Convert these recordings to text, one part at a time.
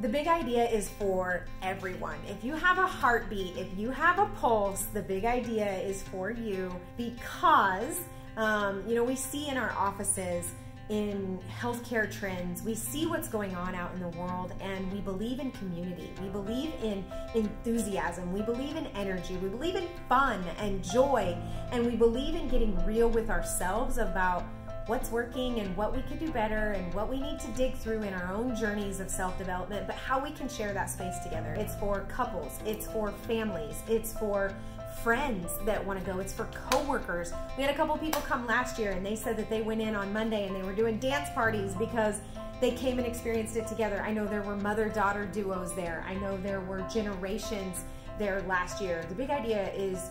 The big idea is for everyone. If you have a heartbeat, if you have a pulse, the big idea is for you because, um, you know, we see in our offices, in healthcare trends, we see what's going on out in the world, and we believe in community. We believe in enthusiasm. We believe in energy. We believe in fun and joy. And we believe in getting real with ourselves about what's working and what we could do better and what we need to dig through in our own journeys of self development, but how we can share that space together. It's for couples, it's for families, it's for friends that want to go. It's for coworkers. We had a couple people come last year and they said that they went in on Monday and they were doing dance parties because they came and experienced it together. I know there were mother-daughter duos there. I know there were generations there last year. The big idea is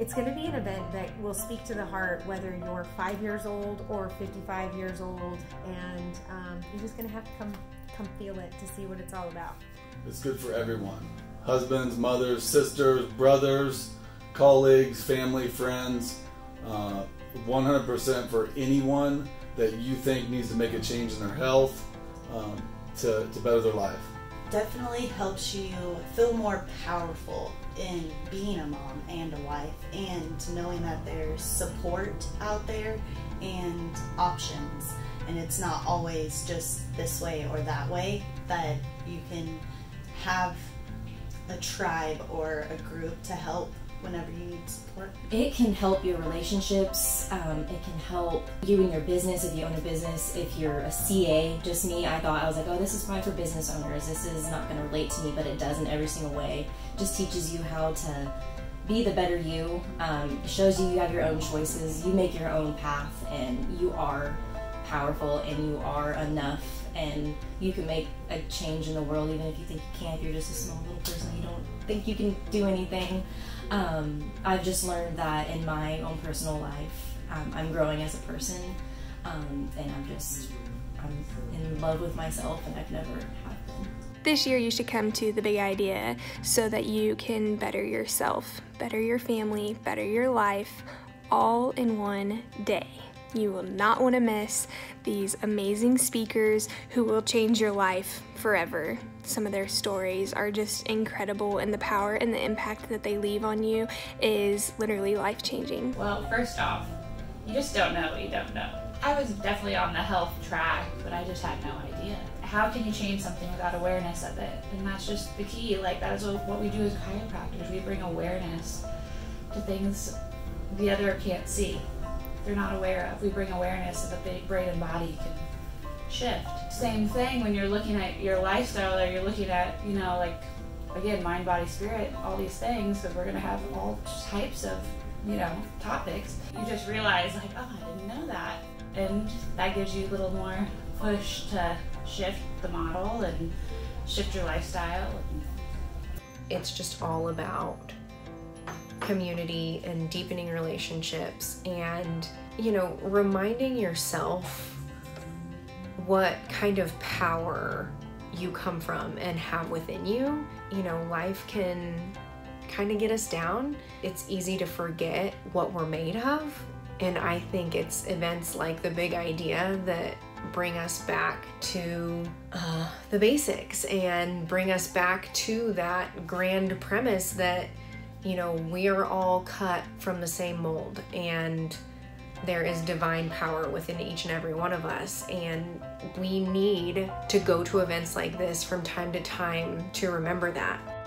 it's going to be an event that will speak to the heart, whether you're five years old or 55 years old, and um, you're just going to have to come come feel it to see what it's all about. It's good for everyone husbands, mothers, sisters, brothers, colleagues, family, friends. Uh, 100% for anyone that you think needs to make a change in their health um, to, to better their life. Definitely helps you feel more powerful in being a mom and a wife and knowing that there's support out there and options. And it's not always just this way or that way that you can have a tribe or a group to help whenever you need support? It can help your relationships. Um, it can help you in your business if you own a business. If you're a CA, just me, I thought I was like, oh, this is probably for business owners. This is not going to relate to me, but it does in every single way. Just teaches you how to be the better you. Um, shows you you have your own choices. You make your own path, and you are powerful, and you are enough and you can make a change in the world even if you think you can't. You're just a small little person, you don't think you can do anything. Um, I've just learned that in my own personal life, um, I'm growing as a person, um, and I'm just I'm in love with myself, and I've never been. This year, you should come to the big idea so that you can better yourself, better your family, better your life, all in one day. You will not want to miss these amazing speakers who will change your life forever. Some of their stories are just incredible, and the power and the impact that they leave on you is literally life changing. Well, first off, you just don't know what you don't know. I was definitely on the health track, but I just had no idea. How can you change something without awareness of it? And that's just the key. Like, that is what we do as chiropractors. We bring awareness to things the other can't see they're not aware of. We bring awareness so that the brain and body can shift. Same thing when you're looking at your lifestyle or you're looking at, you know, like, again, mind, body, spirit, all these things, that we're going to have all types of, you know, topics. You just realize, like, oh, I didn't know that. And that gives you a little more push to shift the model and shift your lifestyle. It's just all about community and deepening relationships and, you know, reminding yourself what kind of power you come from and have within you. You know, life can kind of get us down. It's easy to forget what we're made of. And I think it's events like the big idea that bring us back to uh, the basics and bring us back to that grand premise that you know, we are all cut from the same mold and there is divine power within each and every one of us. And we need to go to events like this from time to time to remember that.